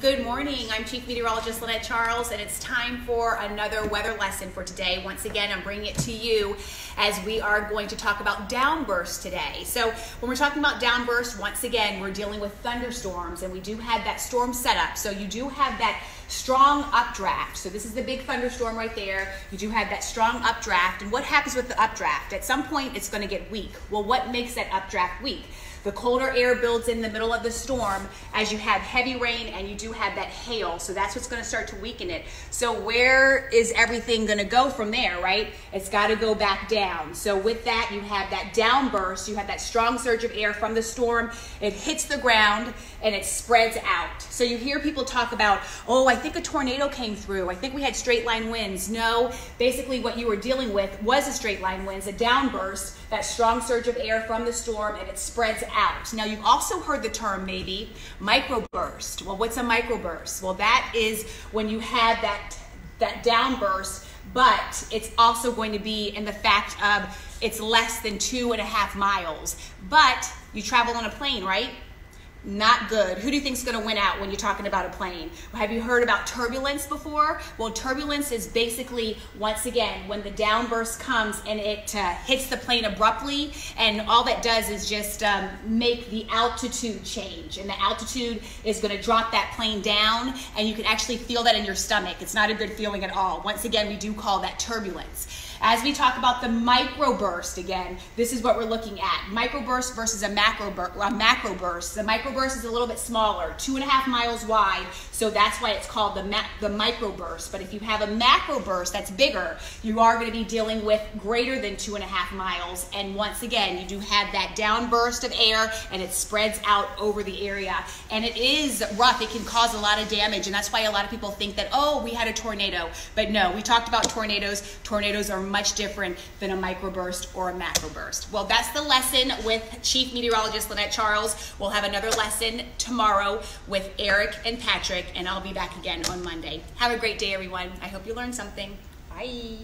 Good morning. I'm Chief Meteorologist Lynette Charles, and it's time for another weather lesson for today. Once again, I'm bringing it to you as we are going to talk about downbursts today. So, when we're talking about downbursts, once again, we're dealing with thunderstorms, and we do have that storm setup. So, you do have that strong updraft. So, this is the big thunderstorm right there. You do have that strong updraft. And what happens with the updraft? At some point, it's going to get weak. Well, what makes that updraft weak? The colder air builds in the middle of the storm as you have heavy rain and you do have that hail. So that's what's going to start to weaken it. So where is everything going to go from there, right? It's got to go back down. So with that, you have that downburst. You have that strong surge of air from the storm. It hits the ground and it spreads out. So you hear people talk about, oh, I think a tornado came through. I think we had straight line winds. No, basically what you were dealing with was a straight line winds, a downburst, that strong surge of air from the storm, and it spreads out. Now, you've also heard the term maybe microburst. Well, what's a microburst? Well, that is when you have that, that downburst, but it's also going to be in the fact of it's less than two and a half miles. But you travel on a plane, right? Not good. Who do you think is going to win out when you're talking about a plane? Have you heard about turbulence before? Well, turbulence is basically, once again, when the downburst comes and it uh, hits the plane abruptly, and all that does is just um, make the altitude change. And the altitude is going to drop that plane down, and you can actually feel that in your stomach. It's not a good feeling at all. Once again, we do call that turbulence. As we talk about the microburst again, this is what we're looking at. Microburst versus a macro, bur a. The microburst is a little bit smaller, two and a half miles wide, so that's why it's called the, the microburst. But if you have a macroburst that's bigger, you are gonna be dealing with greater than two and a half miles. And once again, you do have that downburst of air and it spreads out over the area. And it is rough, it can cause a lot of damage. And that's why a lot of people think that, oh, we had a tornado. But no, we talked about tornadoes. Tornadoes are much different than a microburst or a macroburst. Well, that's the lesson with Chief Meteorologist Lynette Charles. We'll have another lesson tomorrow with Eric and Patrick, and I'll be back again on Monday. Have a great day, everyone. I hope you learned something. Bye.